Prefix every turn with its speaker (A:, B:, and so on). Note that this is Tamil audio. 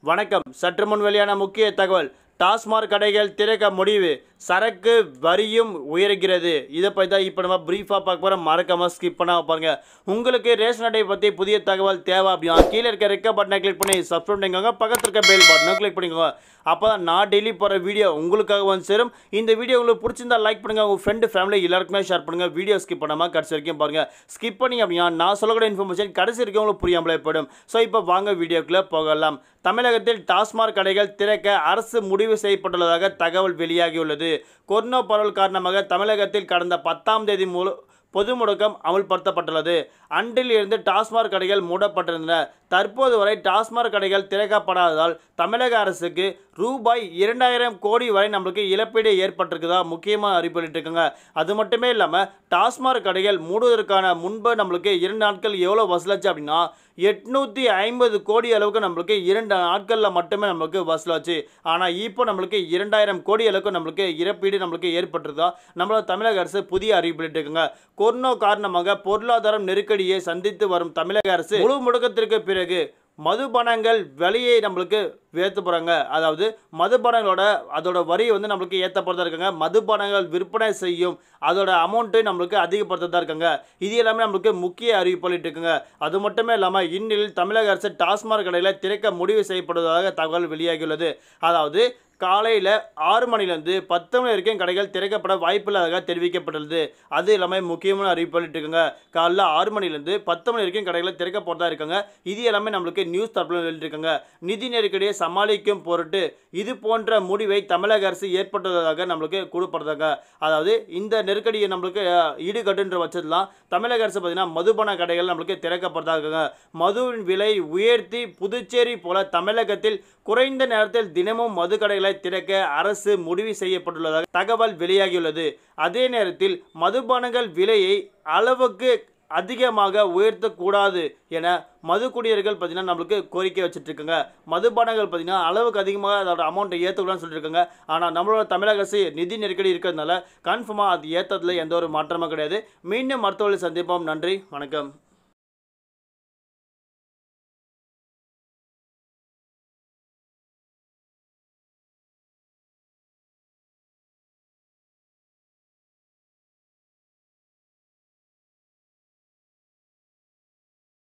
A: வணக்கம். சற்று முன் வெளியான முக்கிய தகவல். டாஸ்மாக் கடைகள் திறக்க முடிவு. சரக்கு வரியும் உயர்கிறது. இதை பற்றி தான் இப்போ நம்ம ப்ரீஃபாக பார்க்க போகிறோம் மறக்காமல் ஸ்கிப் பண்ணால் பாருங்கள் உங்களுக்கு ரேஷன் அட்டை பற்றி புதிய தகவல் தேவை அப்படின்னா கீழே இருக்க ரெக்க பட்டனை கிளிக் பண்ணி சப்ஸ்கிரைப் பண்ணிக்கோங்க. பக்கத்தில் இருக்க பெல் பட்டனை கிளிக் பண்ணிக்கோங்க. அப்போ தான் நான் டெய்லி போகிற வீடியோ உங்களுக்காக வந்து சேரும். இந்த வீடியோ உங்களுக்கு பிடிச்சிருந்தா லைக் பண்ணுங்கள் உங்கள் ஃப்ரெண்டு ஃபேமிலி எல்லாருக்குமே ஷேர் பண்ணுங்கள் வீடியோ ஸ்கிப் பண்ணாமல் கடைசி வரைக்கும் பாருங்கள் ஸ்கிப் பண்ணி அப்படின்னா நான் சொல்லக்கூடிய இன்ஃபர்மேஷன் கடைசி வரைக்கும் உங்களுக்கு புரியாமலே போயிடும். ஸோ இப்போ வாங்க வீடியோக்குள்ளே போகலாம். தமிழகத்தில் டாஸ்மாக் கடைகள் திறக்க அரசு முடிவு செய்யப்பட்டுள்ளதாக தகவல் வெளியாகியுள்ளது. கொரோனா பரவல் காரணமாக தமிழகத்தில் கடந்த பத்தாம் தேதி முழு பொது முடக்கம் அமல்படுத்தப்பட்டுள்ளது. அன்றில் இருந்து டாஸ்மாக் கடைகள் மூடப்பட்டிருந்தன. தற்போது வரை டாஸ்மாக் கடைகள் திறக்கப்படாததால் தமிழக அரசுக்கு ரூபாய் இரண்டாயிரம் கோடி வரை நம்மளுக்கு இழப்பீடு ஏற்பட்டிருக்குதா? முக்கியமாக அறிவிப்பிட்டுருக்குங்க அது மட்டுமே இல்லாமல் டாஸ்மாக் கடைகள் மூடுவதற்கான முன்பு நம்மளுக்கு இரண்டு நாட்கள் எவ்வளோ வசூலாச்சு அப்படின்னா எட்நூற்றி ஐம்பது கோடி அளவுக்கு நம்மளுக்கு இரண்டு நாட்களில் மட்டுமே நம்மளுக்கு வசூலாச்சு. ஆனால் இப்போ நம்மளுக்கு இரண்டாயிரம் கோடி அளவுக்கு நம்மளுக்கு இழப்பீடு நம்மளுக்கு ஏற்பட்டுருதா நம்மளோட தமிழக அரசு புதிய அறிவிப்பிட்டுருக்குங்க கொரோனா காரணமாக பொருளாதாரம் நெருக்கடியை சந்தித்து வரும் தமிழக அரசு முழு முடக்கத்திற்கு பிறகு மதுபானங்கள் விலையை நம்மளுக்கு உயர்த்த போகிறாங்க அதாவது மதுபானங்களோட அதோட வரியை வந்து நம்மளுக்கு ஏற்ற இருக்காங்க. மதுபானங்கள் விற்பனை செய்யும் அதோட அமௌண்ட்டு நம்மளுக்கு அதிகப்படுத்ததாக இருக்காங்க. இது எல்லாமே நம்மளுக்கு முக்கிய அறிவிப்பு இருக்குங்க. அது மட்டுமே இல்லாமல் இந்நிலையில் தமிழக அரசு டாஸ்மாக் கடையில் திறக்க முடிவு செய்யப்படுவதாக தகவல் வெளியாகியுள்ளது. அதாவது காலையில் ஆறு மணிலேருந்து பத்து மணி வரைக்கும் கடைகள் திறக்கப்பட வாய்ப்பில்லாததாக தெரிவிக்கப்பட்டுள்ளது. அது எல்லாமே முக்கியமான அறிவிப்பு இருக்குங்க காலைல ஆறு மணிலேருந்து பத்து மணி வரைக்கும் கடைகளை திறக்க போகிறதா இருக்காங்க. இது எல்லாமே நம்மளுக்கு நியூஸ் தரப்பில் வெளியிட்டிருக்காங்க. நிதி நெருக்கடியை சமாளிக்கும் பொருட்டு இது போன்ற முடிவை தமிழக அரசு ஏற்பட்டதாக நம்மளுக்கு கூறப்படுறாங்க அதாவது இந்த நெருக்கடியை நம்மளுக்கு ஈடுகட்டுன்ற பட்சத்துலாம் தமிழக அரசு பார்த்திங்கன்னா மதுபான கடைகள் நம்மளுக்கு திறக்கப்படுறதாக இருக்காங்க. மதுவின் விலை உயர்த்தி புதுச்சேரி போல தமிழகத்தில் குறைந்த நேரத்தில் தினமும் மது கடைகளை திறக்க அரசு முடிவு செய்யப்பட்டுள்ளதாக தகவல் வெளியாகியுள்ளது. அதே நேரத்தில் மதுபானங்கள் விலையை அளவுக்கு அதிகமாக உயர்த்தக்கூடாது என மது குடியர்கள் பார்த்தீங்கன்னா நம்மளுக்கு கோரிக்கை வச்சுட்ருக்காங்க. மதுபானங்கள் பார்த்தீங்கன்னா அளவுக்கு அதிகமாக அதோட அமௌண்ட்டை ஏற்றக்கூடாதுன்னு சொல்லிட்டு இருக்காங்க ஆனால் நம்மளோட தமிழக அரசு நிதி நெருக்கடி இருக்கிறதுனால கன்ஃபார்மாக அது ஏற்றதுல எந்த ஒரு மாற்றமும் கிடையாது. மீண்டும் மருத்துவர்களை சந்திப்போம். நன்றி. வணக்கம்.